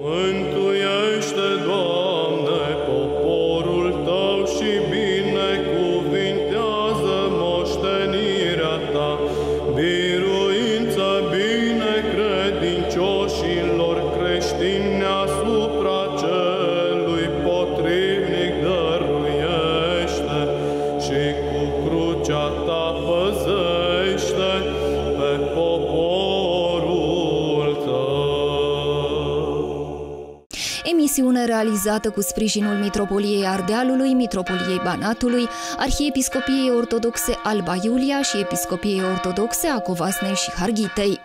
Mântuiește, Doamne, Emisiune realizată cu sprijinul Mitropoliei Ardealului, Mitropoliei Banatului, Arhiepiscopiei Ortodoxe Alba Iulia și Episcopiei Ortodoxe a Covasnei și Harghitei.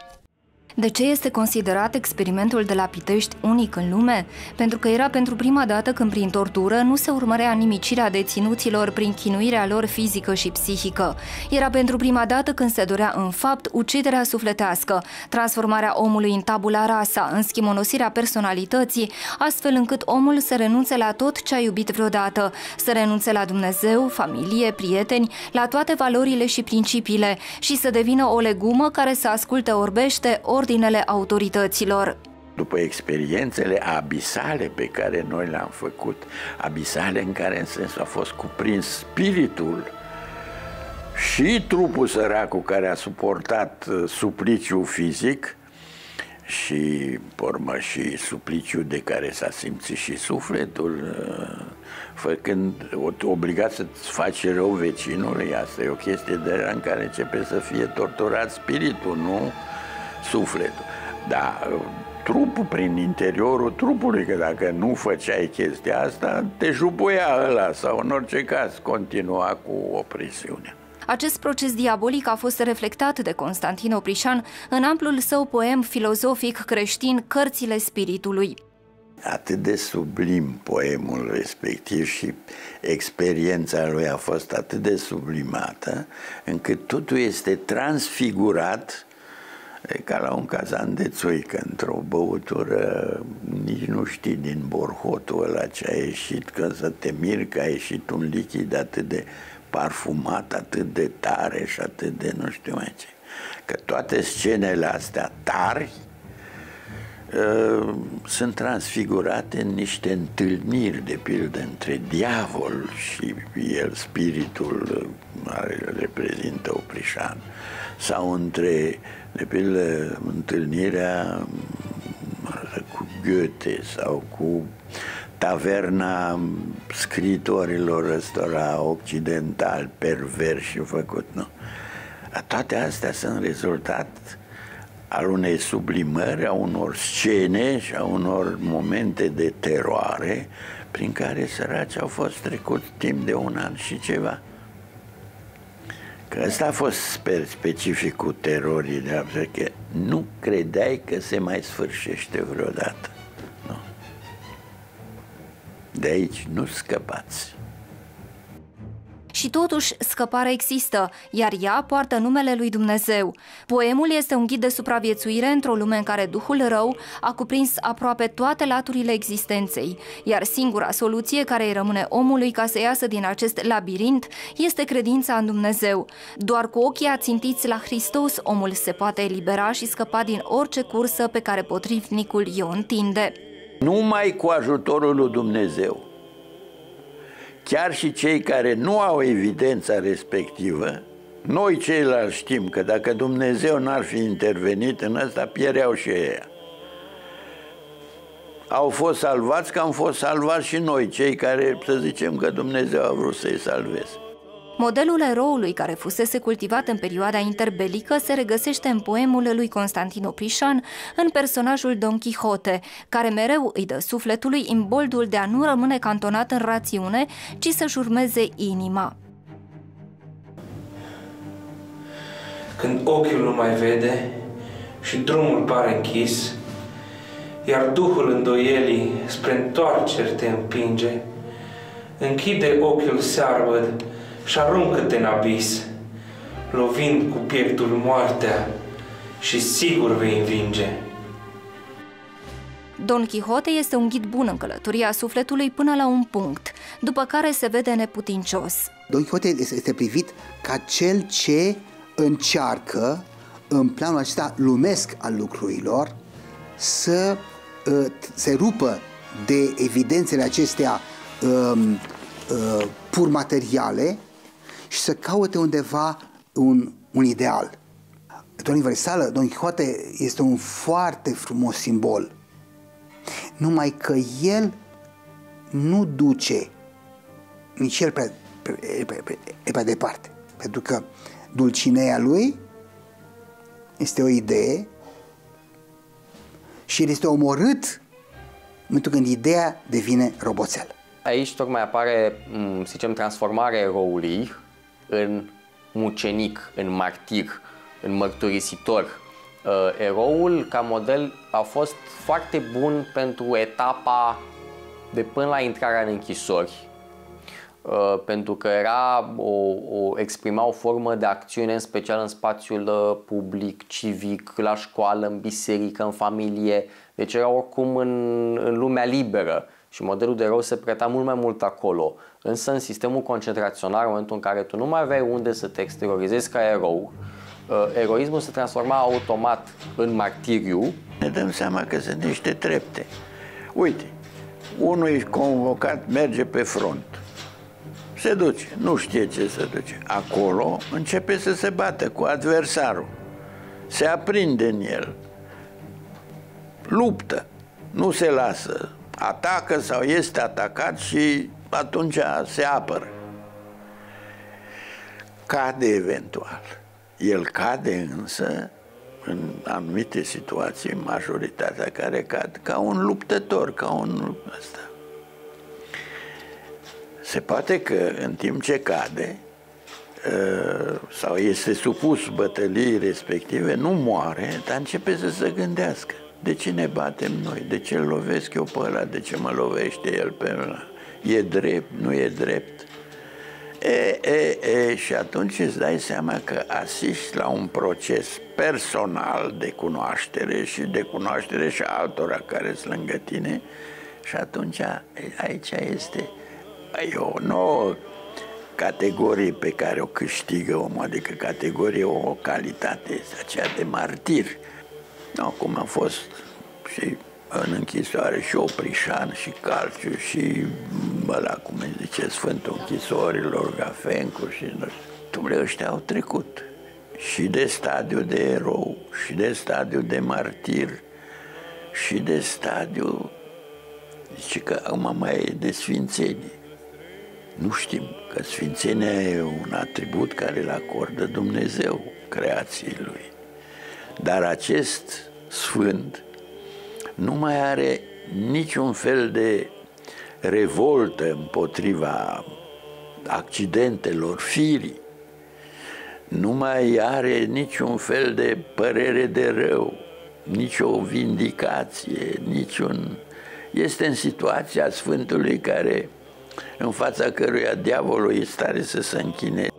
De ce este considerat experimentul de la Pitești unic în lume? Pentru că era pentru prima dată când prin tortură nu se urmărea nimicirea deținuților prin chinuirea lor fizică și psihică. Era pentru prima dată când se dorea în fapt uciderea sufletească, transformarea omului în tabula rasa, în schimonosirea personalității, astfel încât omul să renunțe la tot ce a iubit vreodată, să renunțe la Dumnezeu, familie, prieteni, la toate valorile și principiile și să devină o legumă care să asculte orbește ordinele autorităților. după experiențele abisale pe care noi le-am făcut, abisale în care în sensul a fost cuprins spiritul și trupul săracul care a suportat uh, supliciul fizic și, pe urmă, și supliciul de care s-a simțit și sufletul, uh, făcând, obligat să-ți faci rău vecinului, asta e o chestie de în care începe să fie torturat spiritul, nu sufletul. Dar uh, trupul prin interiorul trupului, că dacă nu făceai chestia asta, te jupuia ăla sau în orice caz continua cu opresiunea. Acest proces diabolic a fost reflectat de Constantin Oprișan în amplul său poem filozofic creștin Cărțile Spiritului. Atât de sublim poemul respectiv și experiența lui a fost atât de sublimată încât totul este transfigurat E ca la un cazan de țuică, într-o băutură, nici nu știi din borhotul ăla ce a ieșit, că să te miri că a ieșit un lichid atât de parfumat, atât de tare și atât de nu știu mai ce. Că toate scenele astea tari uh, sunt transfigurate în niște întâlniri, de pildă, între diavol și el, spiritul care îl reprezintă Oprișan, sau între de pildă, întâlnirea cu Goethe sau cu taverna scritorilor ăstora occidental, pervers și făcut, nu? Toate astea sunt rezultat al unei sublimări, a unor scene și a unor momente de teroare prin care săraci au fost trecut timp de un an și ceva. Că ăsta a fost sper specificul terorii de că nu credeai că se mai sfârșește vreodată. Nu. De aici nu scăpați. Și totuși, scăparea există, iar ea poartă numele lui Dumnezeu. Poemul este un ghid de supraviețuire într-o lume în care Duhul rău a cuprins aproape toate laturile existenței, iar singura soluție care îi rămâne omului ca să iasă din acest labirint este credința în Dumnezeu. Doar cu ochii ațintiți la Hristos, omul se poate elibera și scăpa din orice cursă pe care potrivnicul i-o întinde. Numai cu ajutorul lui Dumnezeu chiar și cei care nu au evidența respectivă, noi ceilalți știm că dacă Dumnezeu n-ar fi intervenit în ăsta, piereau și ei. Au fost salvați că am fost salvați și noi, cei care, să zicem că Dumnezeu a vrut să-i salveze. Modelul eroului care fusese cultivat în perioada interbelică se regăsește în poemul lui Constantin Oprișan, în personajul Don Quixote, care mereu îi dă sufletului imboldul de a nu rămâne cantonat în rațiune, ci să-și urmeze inima. Când ochiul nu mai vede și drumul pare închis, iar Duhul îndoielii spre întoarceri te împinge, închide ochiul searbăd și aruncă-te în abis, lovind cu pieptul moartea și sigur vei învinge. Don Quixote este un ghid bun în călătoria sufletului până la un punct, după care se vede neputincios. Don Quixote este privit ca cel ce încearcă în planul acesta lumesc al lucrurilor să uh, se rupă de evidențele acestea um, uh, pur materiale și să caute undeva un, un ideal. Don Universală, Don Quixote este un foarte frumos simbol. Numai că el nu duce nici el pe, pe, pe, pe, pe departe. Pentru că dulcinea lui este o idee și el este omorât în momentul când ideea devine roboțel. Aici tocmai apare, să zicem, transformarea eroului în mucenic, în martir, în mărturisitor. Uh, eroul, ca model, a fost foarte bun pentru etapa de până la intrarea în închisori, uh, pentru că era o, o, exprima o formă de acțiune, în special în spațiul uh, public, civic, la școală, în biserică, în familie, deci era oricum în, în lumea liberă și modelul de erou se preta mult mai mult acolo. Însă în sistemul concentrațional, în momentul în care tu nu mai aveai unde să te exteriorizezi ca erou, uh, eroismul se transforma automat în martiriu. Ne dăm seama că sunt niște trepte. Uite, unul e convocat, merge pe front. Se duce, nu știe ce să duce. Acolo începe să se bată cu adversarul. Se aprinde în el. Luptă. Nu se lasă. Atacă sau este atacat și atunci se apără. Cade eventual. El cade însă în anumite situații, majoritatea care cad, ca un luptător, ca un ăsta. Se poate că în timp ce cade ă, sau este supus bătăliei respective, nu moare, dar începe să se gândească. De ce ne batem noi? De ce îl lovesc eu pe ăla? De ce mă lovește el pe ăla? E drept? Nu e drept? E, e, e, și atunci îți dai seama că asisti la un proces personal de cunoaștere și de cunoaștere și altora care sunt lângă tine și atunci aici este e o nouă categorie pe care o câștigă omul, adică categorie, o calitate, este aceea de martir. No, cum a fost și în închisoare și Oprișan și Calciu și ăla, cum îi zice, Sfântul Închisorilor, Gafencu și nu știu. Dumne, ăștia au trecut și de stadiu de erou, și de stadiu de martir, și de stadiu, zice că acum mai e de sfințenie. Nu știm că sfințenia e un atribut care îl acordă Dumnezeu creației Lui. Dar acest sfânt nu mai are niciun fel de revoltă împotriva accidentelor firii, nu mai are niciun fel de părere de rău, nicio vindicație, niciun... Este în situația Sfântului care, în fața căruia diavolul este stare să se închine.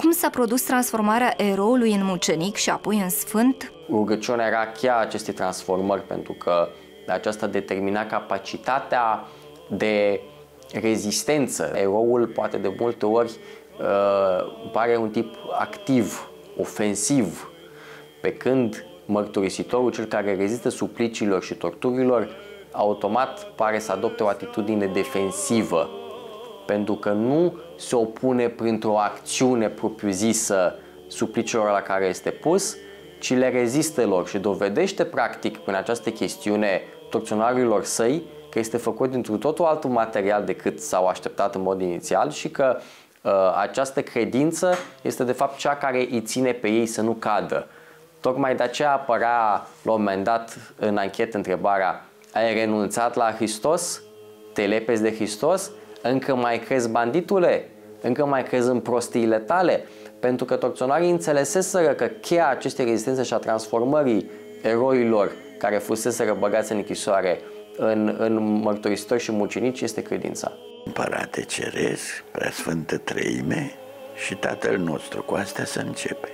Cum s-a produs transformarea eroului în mucenic și apoi în sfânt? Rugăciunea era chiar aceste transformări pentru că aceasta determina capacitatea de rezistență. Eroul poate de multe ori uh, pare un tip activ, ofensiv, pe când mărturisitorul, cel care rezistă suplicilor și torturilor, automat pare să adopte o atitudine defensivă, pentru că nu se opune printr-o acțiune propriu-zisă suplicilor la care este pus, ci le rezistă lor și dovedește practic prin această chestiune torționarilor săi că este făcut dintr-un totul altul material decât s-au așteptat în mod inițial și că uh, această credință este de fapt cea care îi ține pe ei să nu cadă. Tocmai de aceea apărea la un moment dat în anchetă întrebarea ai renunțat la Hristos? Te lepezi de Hristos? Încă mai crezi banditule? Încă mai crezi în prostiile tale? Pentru că torționarii înțeleseseră că cheia acestei rezistențe și a transformării eroilor care fusese băgați în închisoare în, în mărturisitori și mucenici este credința. Împărate Ceresc, Preasfântă Treime și Tatăl nostru, cu astea să începe.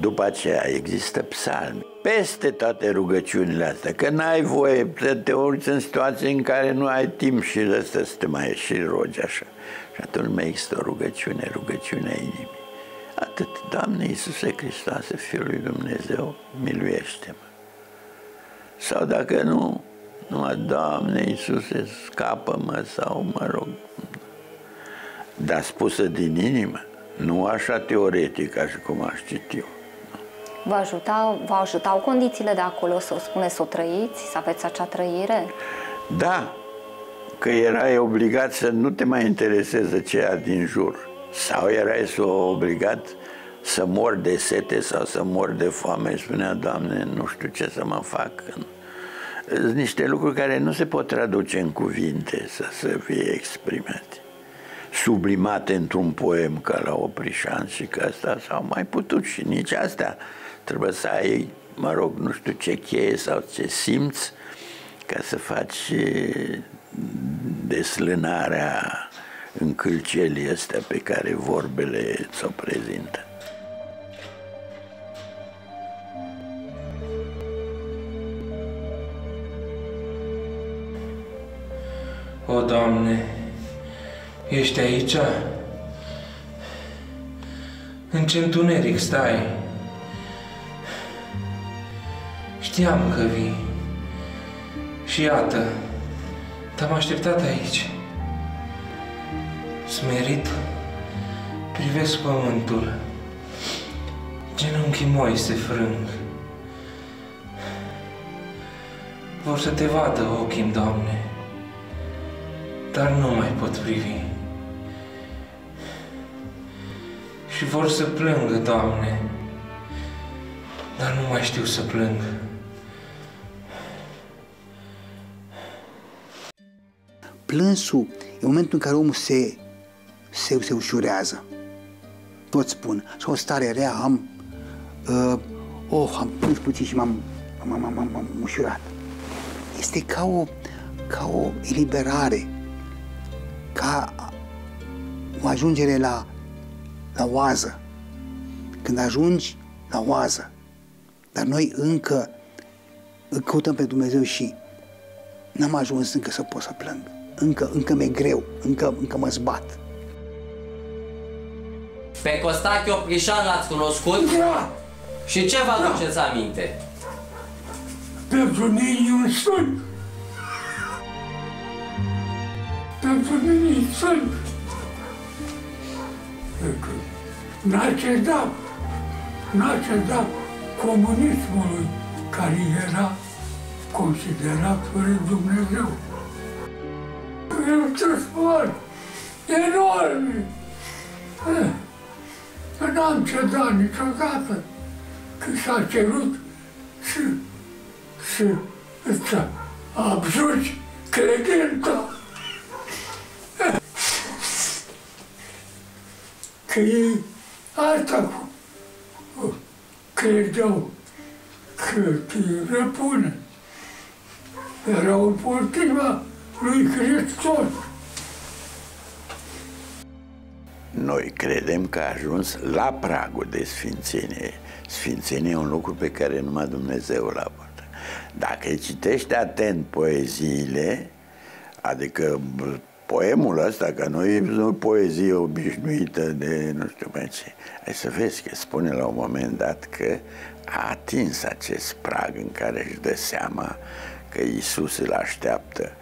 După aceea există psalmi, peste toate rugăciunile astea, că n-ai voie să te urci în situații în care nu ai timp și ăsta să te mai și rogi așa. Și atunci mai există o rugăciune, rugăciunea inimii. Atât, Doamne Iisuse Hristoase, Fiul lui Dumnezeu, miluiește-mă. Sau dacă nu, numai, Doamne Iisuse, scapă-mă sau mă rog. Dar spusă din inimă, nu așa teoretic, așa cum aș citi eu. Vă, ajuta, vă ajutau condițiile de acolo să o spuneți, să o trăiți, să aveți acea trăire? Da, că erai obligat să nu te mai intereseze ceea din jur. Sau erai să obligat să mor de sete sau să mor de foame. Spunea, Doamne, nu știu ce să mă fac. Sunt niște lucruri care nu se pot traduce în cuvinte să, să fie exprimate. Sublimate într-un poem ca la Oprișan și că asta s-au mai putut și nici astea. Trebuie să ai, mă rog, nu știu ce cheie sau ce simți ca să faci deslânarea încălcelii astea pe care vorbele ți-o prezintă. O, Doamne, ești aici? În ce întuneric stai? Știam că vii. Și iată, te-am așteptat aici. Smerit, privesc pământul. Genunchii moi se frâng. Vor să te vadă ochii Doamne dar nu mai pot privi. Și vor să plângă, Doamne, dar nu mai știu să plâng. Plânsul e momentul în care omul se, se, se ușurează. Tot spun, și o stare rea am, uh, oh, am plâns puțin și m-am, m-am, m-am, m-am ușurat. Este ca o, ca o eliberare ca o ajungere la, la oază. Când ajungi la oază, dar noi încă îl căutăm pe Dumnezeu și n-am ajuns încă să pot să plâng. Încă, încă mi-e greu, încă, încă mă zbat. Pe Costache Oprișan l-ați cunoscut? Da. Și ce vă aduceți aminte? Pentru mine e un sfânt. pentru mine sunt. N-a cedat, n-a cedat comunismului care era considerat fără Dumnezeu. E un transport enorm. N-am cedat niciodată când s-a cerut să, să îți abjuci credința. că ei asta credeau că te răpune. Erau împotriva lui Hristos. Noi credem că a ajuns la pragul de sfințenie. Sfințenie e un lucru pe care numai Dumnezeu l-a poate. Dacă citești atent poeziile, adică poemul ăsta, că nu e o poezie obișnuită de nu știu mai ce. Hai să vezi că spune la un moment dat că a atins acest prag în care își dă seama că Iisus îl așteaptă.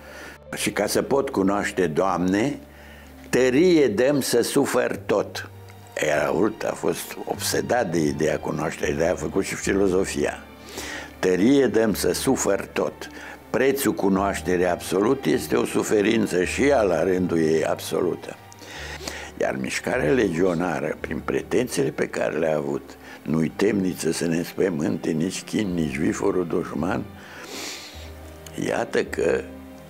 Și ca să pot cunoaște, Doamne, tărie dăm să sufer tot. Erault a fost obsedat de ideea cunoașterii, de a făcut și filozofia. Tărie dăm să sufer tot prețul cunoașterii absolut este o suferință și ea la rândul ei absolută. Iar mișcarea legionară, prin pretențiile pe care le-a avut, nu-i temniță să ne spământe nici chin, nici viforul dușman, iată că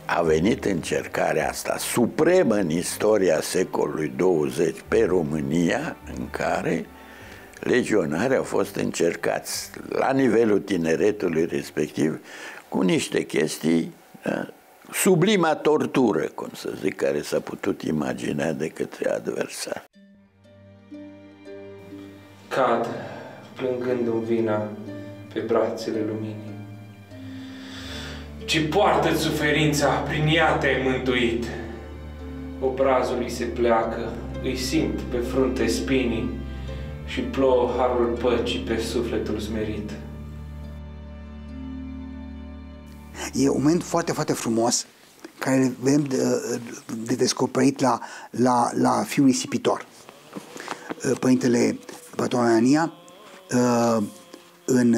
a venit încercarea asta supremă în istoria secolului 20 pe România, în care legionarii au fost încercați la nivelul tineretului respectiv cu niște chestii da, sublima tortură, cum să zic, care s-a putut imagina de către adversar. Cad, plângând în vina pe brațele luminii. Ci poartă suferința, prin ea te-ai mântuit. Obrazul îi se pleacă, îi simt pe frunte spinii și plouă harul păcii pe sufletul smerit. E un moment foarte, foarte frumos care vedem de, de descoperit la, la, la fiul risipitor. Părintele Patonania în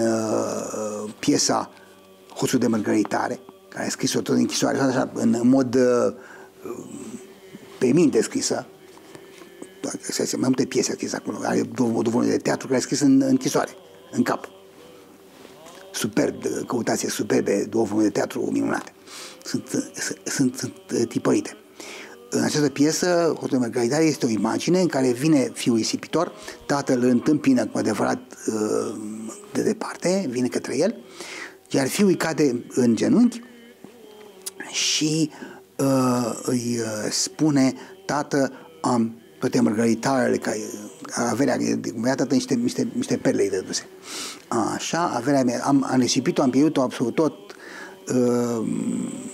piesa Hoțul de Mărgăritare, care a scris-o tot în închisoare, așa, în mod pe minte scrisă, mai multe piese scrise acolo, are două, două de teatru care a scris în, în închisoare, în cap. Superb, căutație superbe, două volume de teatru minunate. Sunt, sunt, sunt, sunt tipărite. În această piesă, Hotel Margaritare este o imagine în care vine fiul risipitor, tatăl îl întâmpină cu adevărat de departe, vine către el, iar fiul îi cade în genunchi și uh, îi spune, tată, am toate mărgăritarele, ca averea, mi-a dat niște, niște, niște perle îi dăduse. Așa, averea mea, am, am risipit-o, am pierdut-o absolut tot, uh,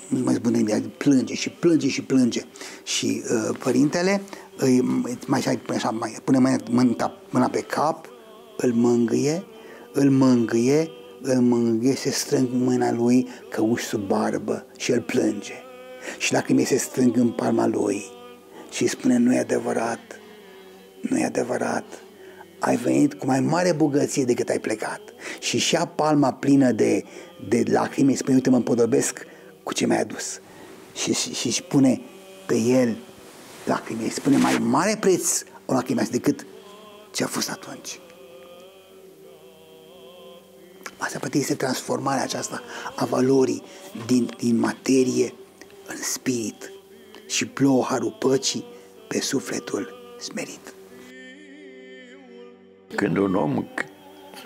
nu mai spune nimic, plânge și plânge și plânge. Și uh, părintele îi, mai, așa, mai, pune mâna, mâna, mâna pe cap, îl mângâie, îl mângâie, îl mângâie, se strâng mâna lui căuși sub barbă și el plânge. Și lacrimile se strâng în palma lui și îi spune, nu e adevărat, nu e adevărat, ai venit cu mai mare bogăție decât ai plecat. Și și palma plină de, de lacrimi, îi spune, uite, mă împodobesc cu ce mi-ai adus. Și, și, și spune pe el lacrimi, îi spune mai mare preț o lacrimea decât ce a fost atunci. Asta poate este transformarea aceasta a valorii din, din materie în spirit și plouă harul păcii pe sufletul smerit. Când un om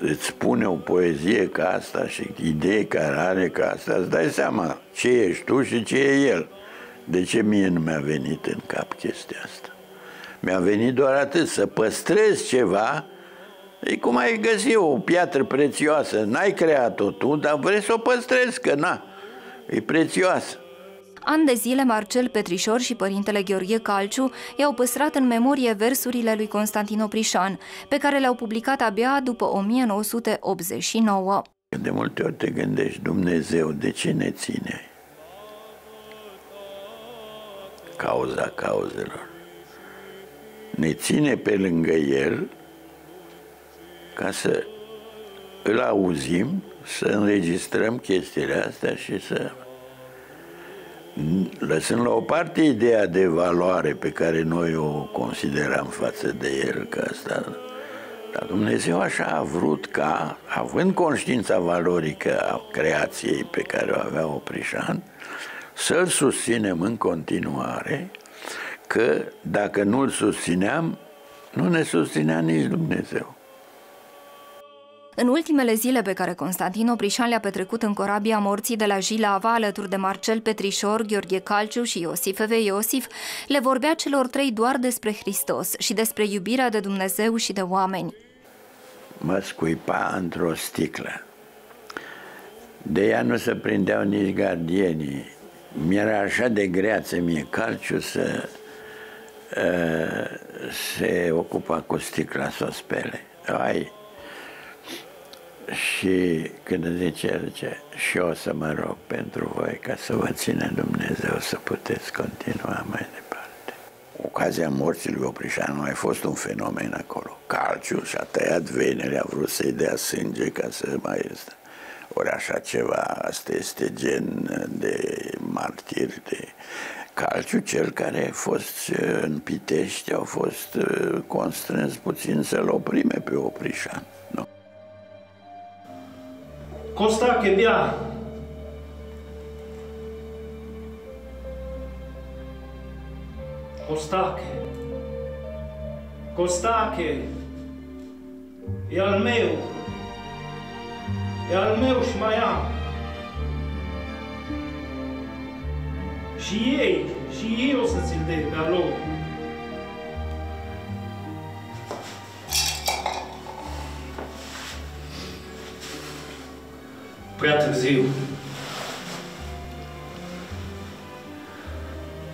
îți spune o poezie ca asta și idei care are ca asta, îți dai seama ce ești tu și ce e el. De ce mie nu mi-a venit în cap chestia asta? Mi-a venit doar atât, să păstrez ceva, e cum ai găsi o piatră prețioasă, n-ai creat-o tu, dar vrei să o păstrezi, că na, e prețioasă. An de zile, Marcel Petrișor și părintele Gheorghe Calciu i-au păstrat în memorie versurile lui Constantin Oprișan, pe care le-au publicat abia după 1989. De multe ori te gândești, Dumnezeu, de ce ne ține? Cauza cauzelor. Ne ține pe lângă El ca să îl auzim, să înregistrăm chestiile astea și să lăsând la o parte ideea de valoare pe care noi o consideram față de el, că asta, dar Dumnezeu așa a vrut ca, având conștiința valorică a creației pe care o avea Oprișan, să-l susținem în continuare, că dacă nu-l susțineam, nu ne susținea nici Dumnezeu. În ultimele zile pe care Constantin Oprișan le-a petrecut în corabia morții de la Jilava, alături de Marcel Petrișor, Gheorghe Calciu și Iosif Eve Iosif, le vorbea celor trei doar despre Hristos și despre iubirea de Dumnezeu și de oameni. Mă scuipa într-o sticlă. De ea nu se prindeau nici gardienii. Mi-era așa de greață mie Calciu să uh, se ocupa cu sticla să o spele. Ai, și când zice, zice, și eu o să mă rog pentru voi ca să vă ține Dumnezeu să puteți continua mai departe. Ocazia morții lui Oprișan nu a fost un fenomen acolo. Calciu și-a tăiat venele, a vrut să-i dea sânge ca să mai este. Ori așa ceva, asta este gen de martir, de Calciu, cel care a fost în Pitești, au fost uh, constrâns puțin să-l oprime pe Oprișan. Nu? Costache, bea! Costache! Costache! E al meu! E al meu și mai am! Și ei, și ei o să ți-l dea pe al lor. Prea târziu.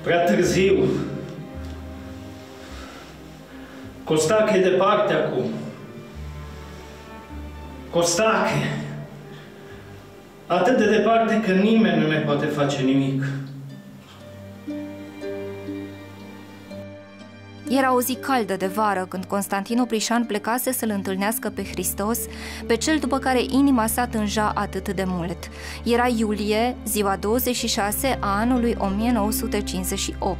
Prea târziu. Costache e departe acum. Costache. atât de departe că nimeni nu ne poate face nimic. Era o zi caldă de vară când Constantin Oprișan plecase să-l întâlnească pe Hristos, pe cel după care inima sa tânja atât de mult. Era iulie, ziua 26 a anului 1958.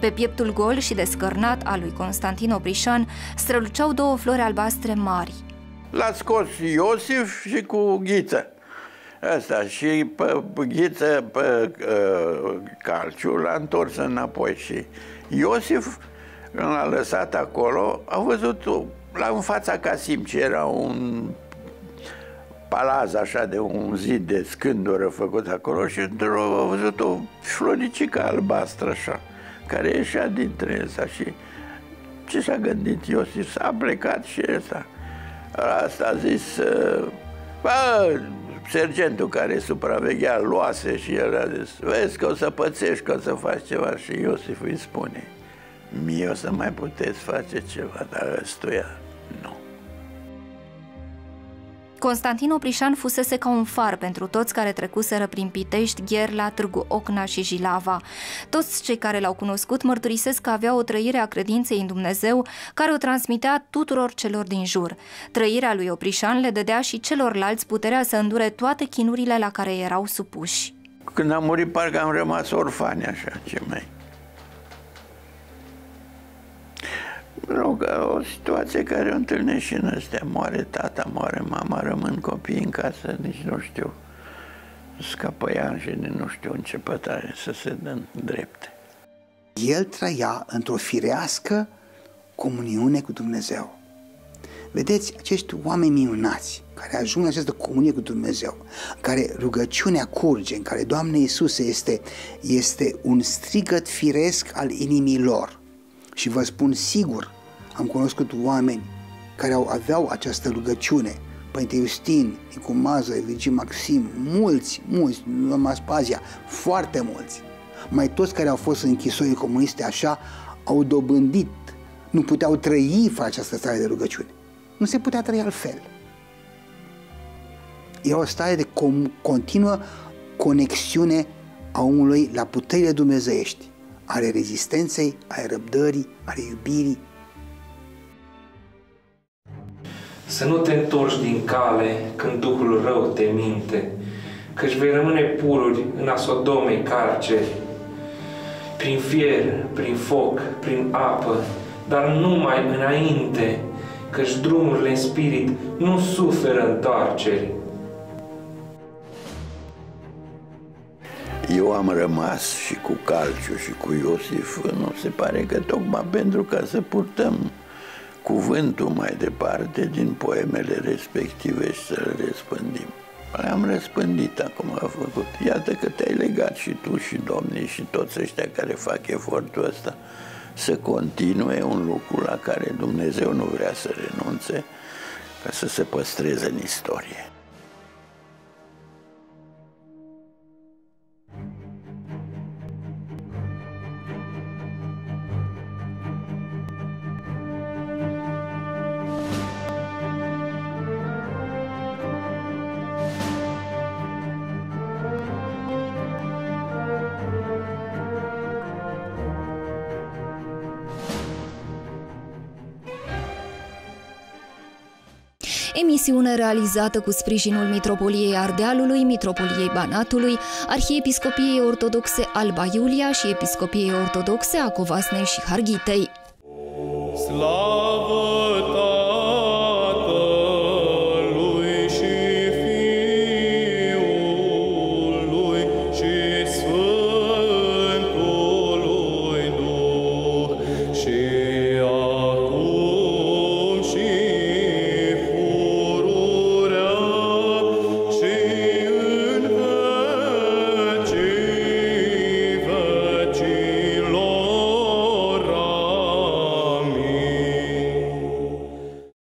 Pe pieptul gol și descărnat al lui Constantin Oprișan străluceau două flori albastre mari. L-a scos Iosif și cu ghiță. Asta și pe ghiță, pe uh, calciu, l-a întors înapoi și Iosif când l-a lăsat acolo, a văzut la în fața Casimci era un palaz așa de un zid de scândură făcut acolo și într-o a văzut o floricică albastră așa, care ieșea dintre ăsta și ce și-a gândit Iosif? S-a plecat și ăsta. Asta a zis, bă, sergentul care supraveghea luase și el a zis, vezi că o să pățești, că o să faci ceva și Iosif îi spune, Mie o să mai puteți face ceva, dar ăstuia nu. Constantin Oprișan fusese ca un far pentru toți care trecuseră prin Pitești, Gherla, Târgu Ocna și Jilava. Toți cei care l-au cunoscut mărturisesc că avea o trăire a credinței în Dumnezeu care o transmitea tuturor celor din jur. Trăirea lui Oprișan le dădea și celorlalți puterea să îndure toate chinurile la care erau supuși. Când am murit, parcă am rămas orfani așa, ce mai... rog, o situație care o întâlnești și în ăstea. Moare tata, moare mama, rămân copii în casă, nici nu știu. Scapă ea și nu știu în ce pătare să se dă drepte. El trăia într-o firească comuniune cu Dumnezeu. Vedeți, acești oameni minunați care ajung la această comunie cu Dumnezeu, în care rugăciunea curge, în care Doamne Iisuse este, este un strigăt firesc al inimii lor. Și vă spun sigur, am cunoscut oameni care au, aveau această rugăciune, Părinte Iustin, Nicu Mază, Virgil Maxim, mulți, mulți, Lama Spazia, foarte mulți. Mai toți care au fost în închisori comuniste așa, au dobândit, nu puteau trăi fără această stare de rugăciune. Nu se putea trăi altfel. E o stare de com- continuă conexiune a omului la puterile dumnezeiești, ale rezistenței, ale răbdării, ale iubirii, Să nu te întorci din cale când Duhul rău te minte, căci vei rămâne pururi în asodomei carceri, prin fier, prin foc, prin apă, dar numai înainte, căci drumurile în spirit nu suferă întoarceri. Eu am rămas și cu Calciu și cu Iosif, nu se pare că tocmai pentru ca să purtăm cuvântul mai departe din poemele respective și să le răspândim. Am răspândit acum a făcut. Iată că te-ai legat și tu și domnii și toți ăștia care fac efortul ăsta să continue un lucru la care Dumnezeu nu vrea să renunțe ca să se păstreze în istorie. Emisiune realizată cu sprijinul Mitropoliei Ardealului, Mitropoliei Banatului, Arhiepiscopiei Ortodoxe Alba Iulia și Episcopiei Ortodoxe a Covasnei și Harghitei. Slavă